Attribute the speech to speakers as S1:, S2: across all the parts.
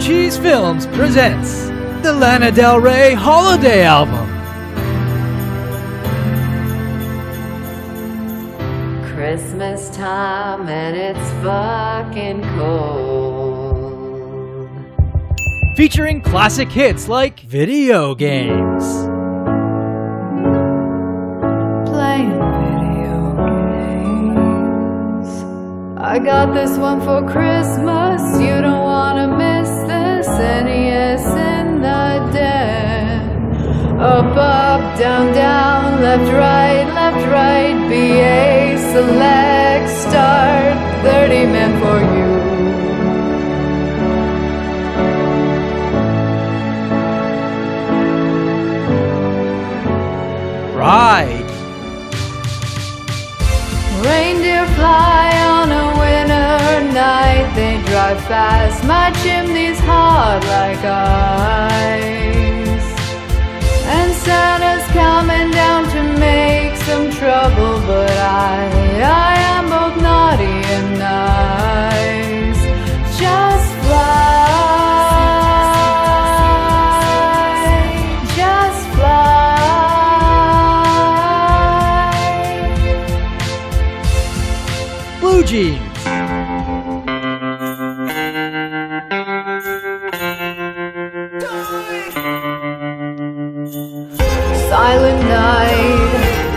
S1: Cheeze Films presents the Lana Del Rey Holiday Album.
S2: Christmas time and it's fucking cold.
S1: Featuring classic hits like video games,
S2: Playing video games. I got this one for Christmas. You don't wanna left, right, left, right. BA, select, start. 30 men for you.
S1: Ride,
S2: Reindeer fly on a winter night. They drive fast. My chimney's hot like ice. Silent night,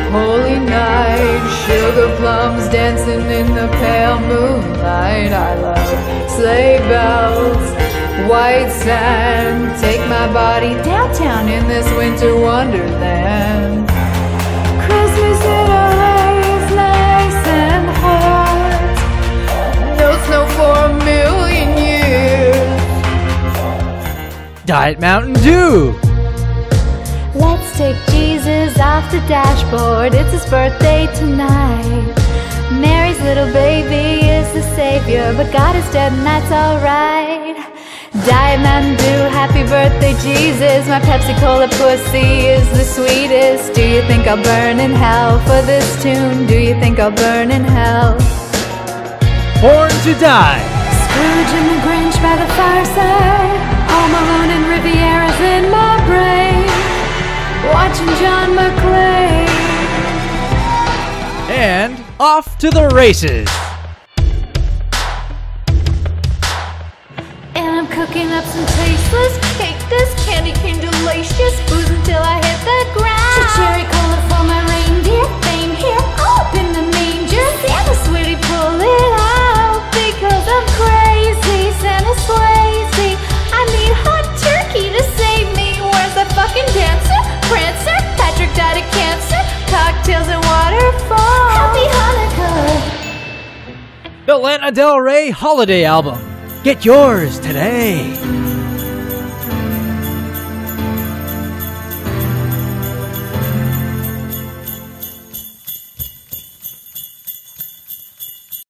S2: holy night, sugar plums dancing in the pale moonlight. I love sleigh bells, white sand. Take my body downtown in this winter wonderland.
S1: Diet Mountain Dew,
S3: Let's take Jesus off the dashboard. It's his birthday tonight. Mary's little baby is the savior, but God is dead and that's alright. Diet Mountain Dew, happy birthday, Jesus. My Pepsi Cola pussy is the sweetest. Do you think I'll burn in hell for this tune? Do you think I'll burn in hell?
S1: Born to Die,
S3: Scrooge and the Grinch by the fireside. Home Alone and Riviera's in my brain. Watching John McClane.
S1: and Off to the Races.
S3: And I'm cooking up some tasteless cake. This
S1: The Lana Del Rey Holiday Album. Get yours today.